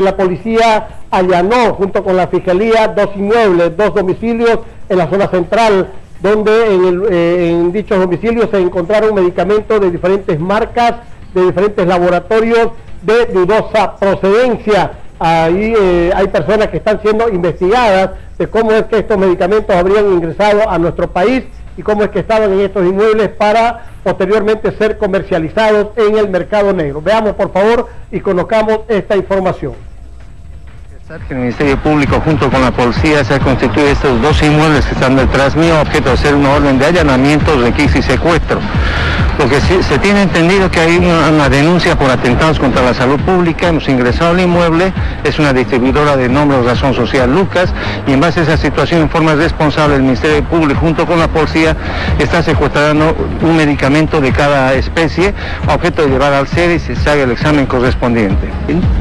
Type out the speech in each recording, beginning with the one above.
La policía allanó junto con la fiscalía dos inmuebles, dos domicilios en la zona central, donde en, eh, dichos domicilios se encontraron medicamentos de diferentes marcas, de diferentes laboratorios de dudosa procedencia. Ahí eh, hay personas que están siendo investigadas de cómo es que estos medicamentos habrían ingresado a nuestro país y cómo es que estaban en estos inmuebles para posteriormente ser comercializados en el mercado negro. Veamos por favor y conozcamos esta información. El Ministerio Público junto con la policía se ha constituido estos dos inmuebles que están detrás mío, objeto de hacer una orden de allanamiento, requisitos y secuestro. Lo que se tiene entendido que hay una, denuncia por atentados contra la salud pública, hemos ingresado al inmueble, es una distribuidora de nombre o razón social Lucas, y en base a esa situación en forma responsable el Ministerio Público junto con la policía está secuestrando un medicamento de cada especie, objeto de llevar al sede y se haga el examen correspondiente.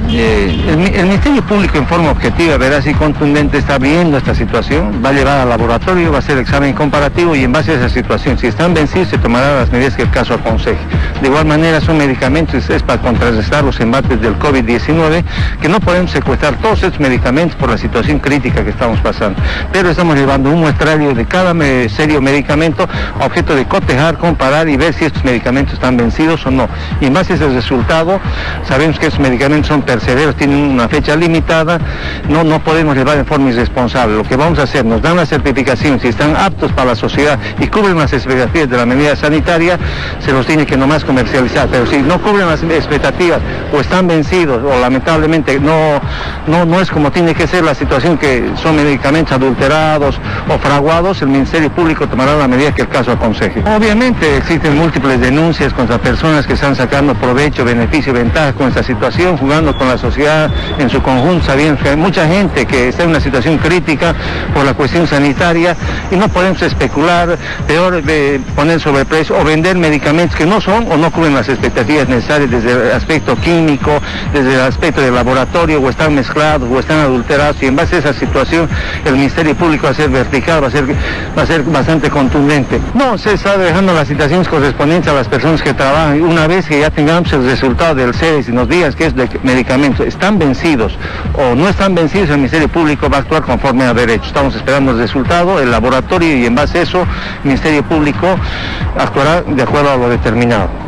Eh, el, Ministerio Público en forma objetiva, veraz y contundente está viendo esta situación, va a llevar al laboratorio, va a hacer el examen comparativo y en base a esa situación, si están vencidos, se tomarán las medidas que el caso aconseje. De igual manera son medicamentos, es para contrarrestar los embates del COVID-19, que no podemos secuestrar todos estos medicamentos por la situación crítica que estamos pasando. Pero estamos llevando un muestrario de cada serio medicamento objeto de cotejar, comparar y ver si estos medicamentos están vencidos o no. Y en base a ese resultado, sabemos que estos medicamentos son terceros, tienen una fecha limitada, no, no podemos llevar en forma irresponsable. Lo que vamos a hacer, nos dan la certificación, si están aptos para la sociedad y cubren las expectativas de la medida sanitaria, se los tiene que nomás comercializar. Pero si no cubren las expectativas o están vencidos o lamentablemente no, no, no es como tiene que ser la situación que son medicamentos adulterados o fraguados, el Ministerio Público tomará la medida que el caso aconseje. Obviamente existen múltiples denuncias contra personas que están sacando provecho, beneficio, ventaja con esta situación, jugando con la sociedad en su conjunto, sabiendo que hay mucha gente que está en una situación crítica por la cuestión sanitaria y no podemos especular, peor de poner sobreprecio o vender medicamentos que no son o no cubren las expectativas necesarias desde el aspecto químico, desde el aspecto del laboratorio, o están mezclados o están adulterados y en base a esa situación el Ministerio Público va a ser vertical, va a ser, va a ser bastante contundente. No, se está dejando las situaciones correspondientes a las personas que trabajan. Una vez que ya tengamos el resultado del CEDES y nos digas que es de medicamentos, están vencidos o no están vencidos, el Ministerio Público va a actuar conforme a derecho. Estamos esperando el resultado, el laboratorio y en base a eso el Ministerio Público actuará de acuerdo a lo determinado.